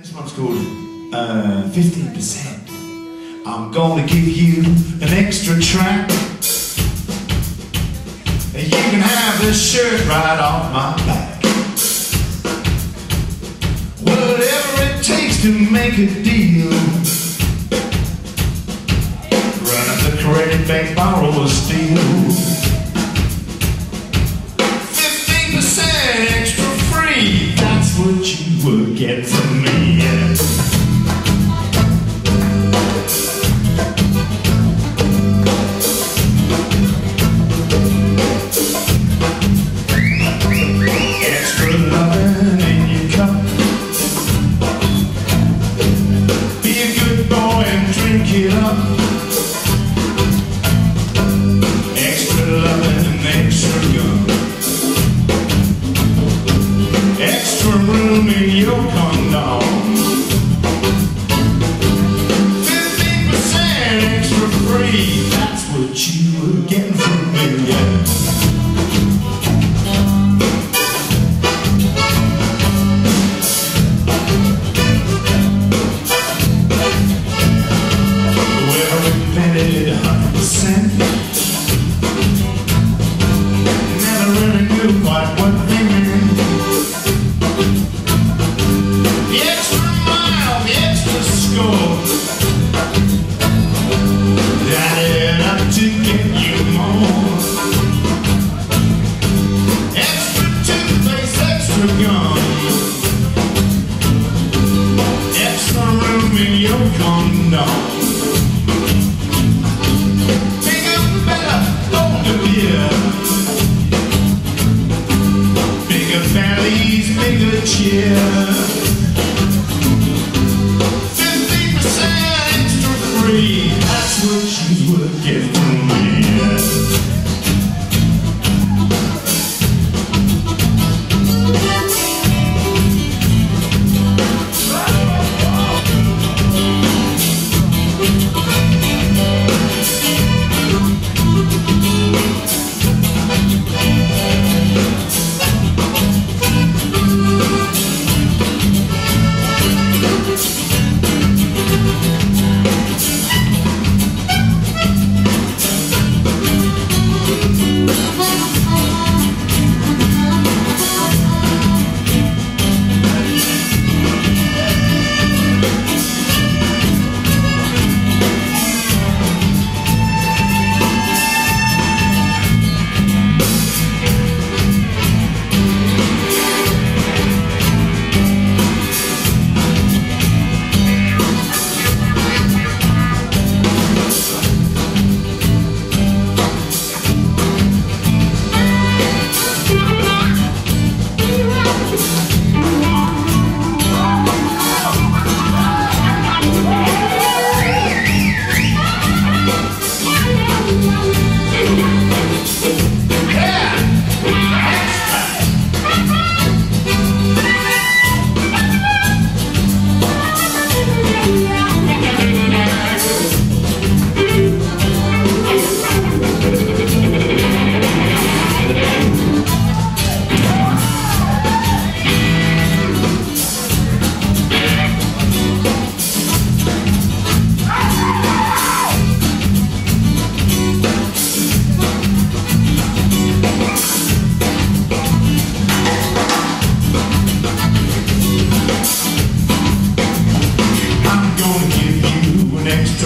This one's called uh, 15%. I'm gonna give you an extra track. And you can have this shirt right off my back. Whatever it takes to make a deal. Run up the credit bank, borrow a steal. What you would get from me. Invented 100% never really knew quite what they meant. The extra mile, the extra score, added up to get you more. Extra toothpaste, extra gum, extra room in your condom. Beer. Bigger families, bigger cheer.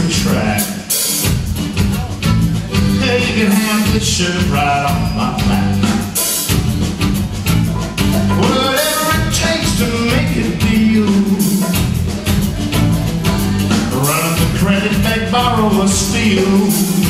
Extra track. Hey, you can have this shirt right off my back. Whatever it takes to make a deal. Run up the credit, beg, borrow, or steal.